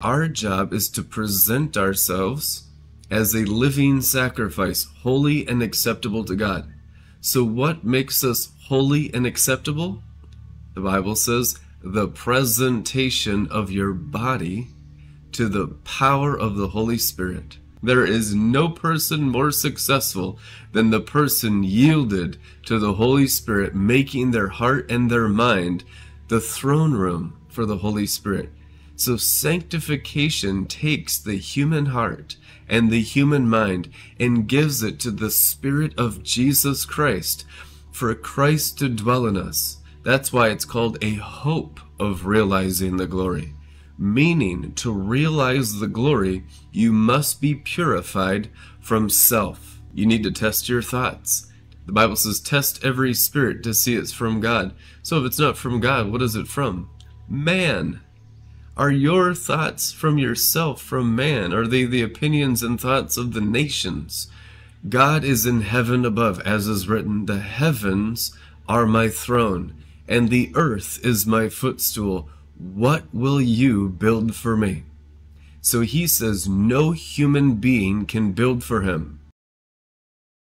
Our job is to present ourselves as a living sacrifice, holy and acceptable to God. So, what makes us holy and acceptable? The Bible says, the presentation of your body to the power of the Holy Spirit. There is no person more successful than the person yielded to the Holy Spirit, making their heart and their mind the throne room for the Holy Spirit. So sanctification takes the human heart and the human mind and gives it to the Spirit of Jesus Christ for Christ to dwell in us. That's why it's called a hope of realizing the glory. Meaning, to realize the glory, you must be purified from self. You need to test your thoughts. The Bible says, test every spirit to see it's from God. So if it's not from God, what is it from? Man. Are your thoughts from yourself, from man? Are they the opinions and thoughts of the nations? God is in heaven above, as is written, The heavens are my throne, and the earth is my footstool. What will you build for me? So he says, No human being can build for him.